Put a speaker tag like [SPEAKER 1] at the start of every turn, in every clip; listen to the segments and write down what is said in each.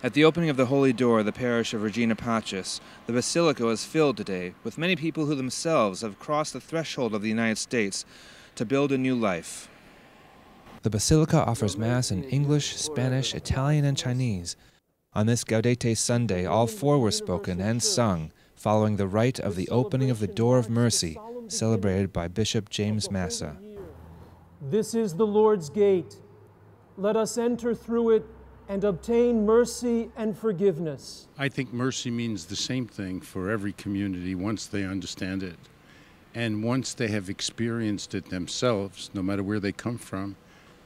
[SPEAKER 1] At the opening of the Holy Door of the parish of Regina Pacis, the basilica was filled today with many people who themselves have crossed the threshold of the United States to build a new life. The basilica offers Mass in English, Spanish, Italian, and Chinese. On this Gaudete Sunday, all four were spoken and sung, following the rite of the opening of the Door of Mercy, celebrated by Bishop James Massa.
[SPEAKER 2] This is the Lord's gate. Let us enter through it and obtain mercy and forgiveness.
[SPEAKER 3] I think mercy means the same thing for every community once they understand it. And once they have experienced it themselves, no matter where they come from,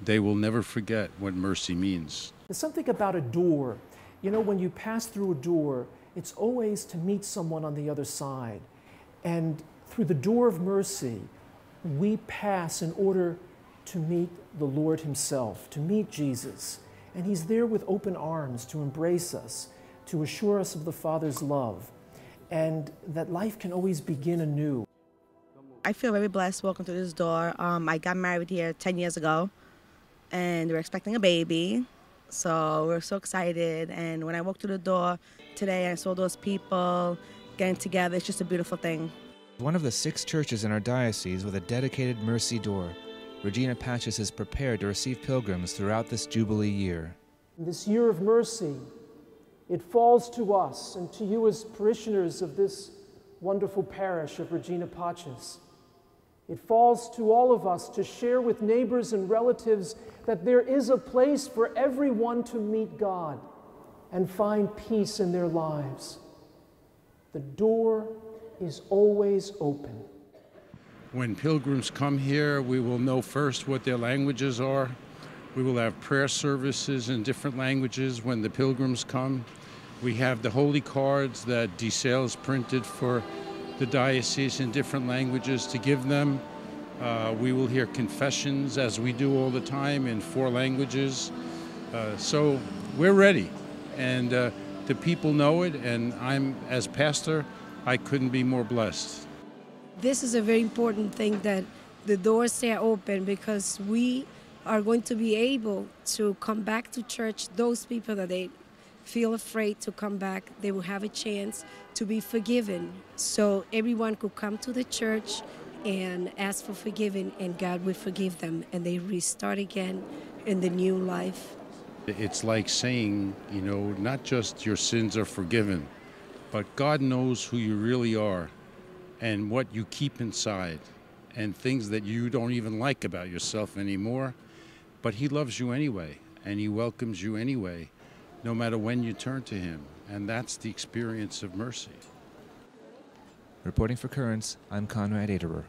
[SPEAKER 3] they will never forget what mercy means.
[SPEAKER 2] There's something about a door. You know, when you pass through a door, it's always to meet someone on the other side. And through the door of mercy, we pass in order to meet the Lord Himself, to meet Jesus. And He's there with open arms to embrace us, to assure us of the Father's love, and that life can always begin anew.
[SPEAKER 4] I feel very blessed walking through this door. Um, I got married here 10 years ago, and we're expecting a baby. So we're so excited. And when I walked through the door today, I saw those people getting together. It's just a beautiful thing.
[SPEAKER 1] One of the six churches in our diocese with a dedicated mercy door, Regina Pacis is prepared to receive pilgrims throughout this Jubilee year.
[SPEAKER 2] In this year of mercy, it falls to us and to you as parishioners of this wonderful parish of Regina Pacis. It falls to all of us to share with neighbors and relatives that there is a place for everyone to meet God and find peace in their lives. The door is always open.
[SPEAKER 3] When pilgrims come here, we will know first what their languages are. We will have prayer services in different languages when the pilgrims come. We have the holy cards that DeSales printed for the diocese in different languages to give them. Uh, we will hear confessions as we do all the time in four languages. Uh, so we're ready. And uh, the people know it, and I'm, as pastor, I couldn't be more blessed.
[SPEAKER 5] This is a very important thing that the doors stay open because we are going to be able to come back to church. Those people that they feel afraid to come back, they will have a chance to be forgiven. So everyone could come to the church and ask for forgiving, and God will forgive them, and they restart again in the new life.
[SPEAKER 3] It's like saying, you know, not just your sins are forgiven, but God knows who you really are and what you keep inside and things that you don't even like about yourself anymore. But He loves you anyway, and He welcomes you anyway, no matter when you turn to Him. And that's the experience of mercy.
[SPEAKER 1] Reporting for Currents, I'm Konrad Aderer.